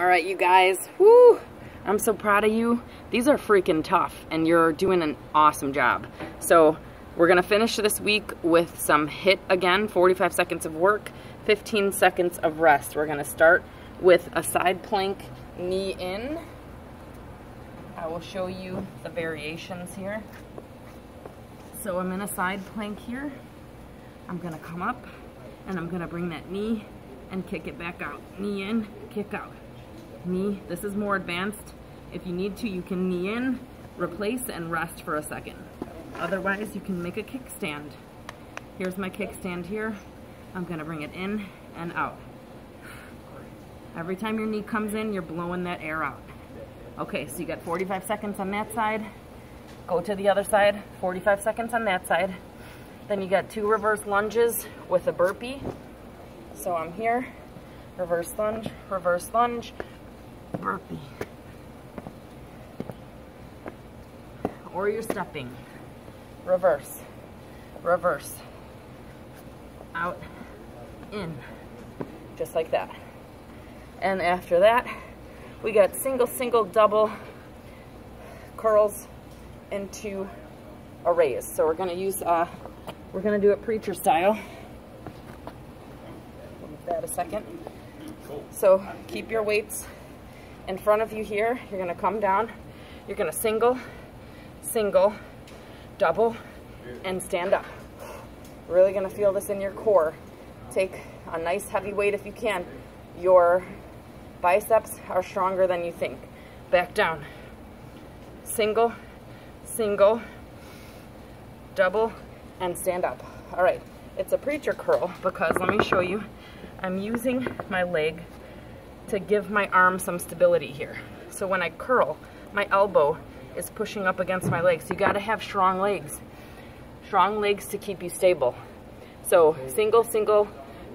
All right, you guys. I'm so proud of you. These are freaking tough, and you're doing an awesome job. So we're gonna finish this week with some HIIT again, 45 seconds of work, 15 seconds of rest. We're gonna start with a side plank, knee in. I will show you the variations here. So I'm in a side plank here. I'm gonna come up and I'm gonna bring that knee and kick it back out. Knee in, kick out. Knee, this is more advanced. If you need to, you can knee in, replace, and rest for a second. Otherwise, you can make a kickstand. Here's my kickstand here. I'm gonna bring it in and out. Every time your knee comes in, you're blowing that air out. Okay, so you got 45 seconds on that side. Go to the other side, 45 seconds on that side. Then you got two reverse lunges with a burpee. So I'm here, reverse lunge, reverse lunge, burpee. Or you're stepping. Reverse, reverse, out, in, just like that. And after that, we got single, single, double curls into a raise. So we're gonna use, uh, we're gonna do it preacher style. Give that a second. So keep your weights in front of you here. You're gonna come down. You're gonna single, single, double, and stand up. Really gonna feel this in your core. Take a nice heavy weight if you can. Your biceps are stronger than you think. Back down. Single, single, double, and stand up. All right, it's a preacher curl because let me show you. I'm using my leg to give my arm some stability here. So when I curl, my elbow is pushing up against my legs. You gotta have strong legs. Strong legs to keep you stable. So single, single,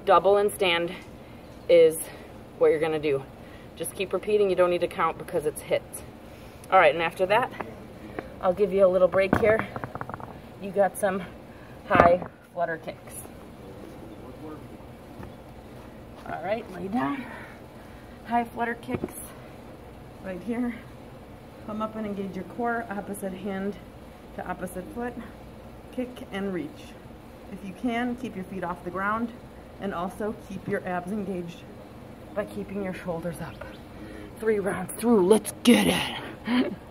double, and stand is what you're gonna do. Just keep repeating, you don't need to count because it's HIIT. All right, and after that, I'll give you a little break here. You got some high flutter kicks. All right, lay down. High flutter kicks right here. Come up and engage your core, opposite hand to opposite foot. Kick and reach. If you can, keep your feet off the ground and also keep your abs engaged by keeping your shoulders up. Three rounds through, let's get it.